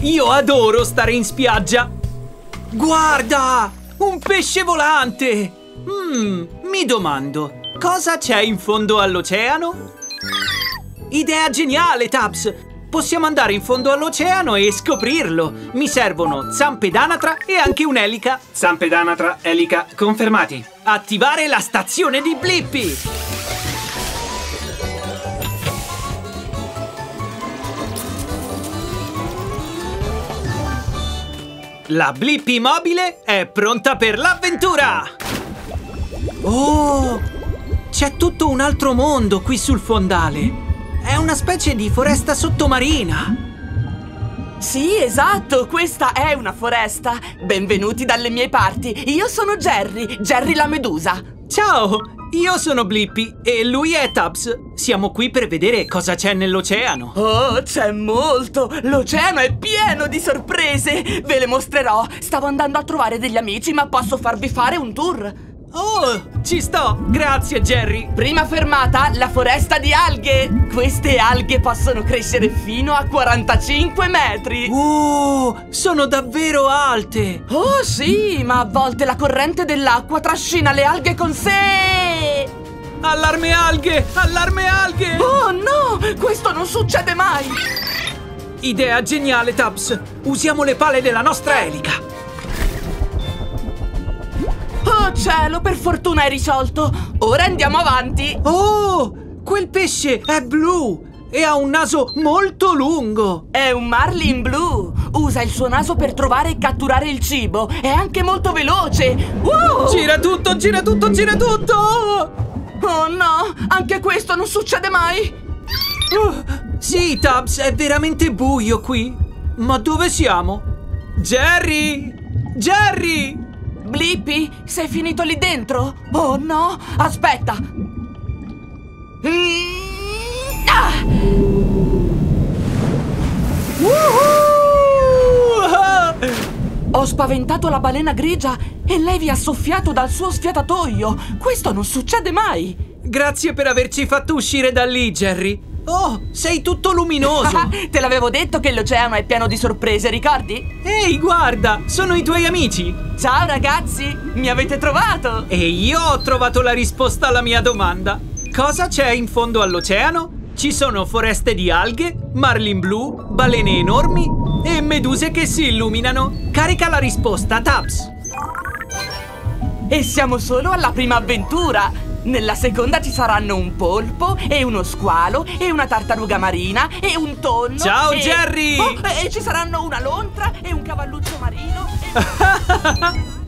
Io adoro stare in spiaggia! Guarda! Un pesce volante! Mmm, mi domando, cosa c'è in fondo all'oceano? Idea geniale, Tabs! Possiamo andare in fondo all'oceano e scoprirlo! Mi servono zampe d'anatra e anche un'elica! Zampe d'anatra, elica, confermati! Attivare la stazione di Blippi! La Blippi mobile è pronta per l'avventura! Oh! C'è tutto un altro mondo qui sul fondale! È una specie di foresta sottomarina! Sì, esatto, questa è una foresta. Benvenuti dalle mie parti. Io sono Jerry, Jerry la medusa. Ciao! Io sono Blippi e lui è Tubbs. Siamo qui per vedere cosa c'è nell'oceano. Oh, c'è molto! L'oceano è pieno di sorprese! Ve le mostrerò. Stavo andando a trovare degli amici, ma posso farvi fare un tour. Oh, ci sto! Grazie, Jerry! Prima fermata, la foresta di alghe! Queste alghe possono crescere fino a 45 metri! Oh, sono davvero alte! Oh sì, ma a volte la corrente dell'acqua trascina le alghe con sé! Allarme alghe! Allarme alghe! Oh no! Questo non succede mai! Idea geniale, Tubbs! Usiamo le pale della nostra elica! Oh cielo, per fortuna è risolto! Ora andiamo avanti! Oh! Quel pesce è blu! E ha un naso molto lungo! È un marlin blu! Usa il suo naso per trovare e catturare il cibo! È anche molto veloce! Uh! Gira tutto, gira tutto, gira tutto! Oh no! Anche questo non succede mai! Uh, sì, Tubbs, è veramente buio qui! Ma dove siamo? Jerry! Jerry! Blippi, sei finito lì dentro? Oh no! Aspetta! Mm, ah! Ho spaventato la balena grigia e lei vi ha soffiato dal suo sfiatatoio! Questo non succede mai! Grazie per averci fatto uscire da lì, Jerry! Oh, sei tutto luminoso! Te l'avevo detto che l'oceano è pieno di sorprese, ricordi? Ehi, guarda! Sono i tuoi amici! Ciao ragazzi! Mi avete trovato! E io ho trovato la risposta alla mia domanda! Cosa c'è in fondo all'oceano? Ci sono foreste di alghe, marlin blu, balene enormi e meduse che si illuminano. Carica la risposta, Taps! E siamo solo alla prima avventura! Nella seconda ci saranno un polpo e uno squalo e una tartaruga marina e un tonno Ciao e... Jerry! Oh, e ci saranno una lontra e un cavalluccio marino e...